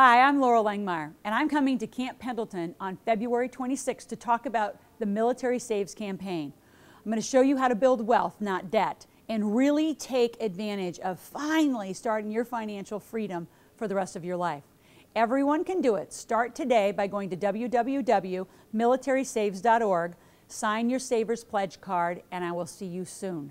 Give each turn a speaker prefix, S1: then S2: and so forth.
S1: Hi, I'm Loral Langemeier, and I'm coming to Camp Pendleton on February 26 to talk about the Military Saves campaign. I'm going to show you how to build wealth, not debt, and really take advantage of finally starting your financial freedom for the rest of your life. Everyone can do it. Start today by going to www.militarysaves.org, sign your Savers Pledge card, and I will see you soon.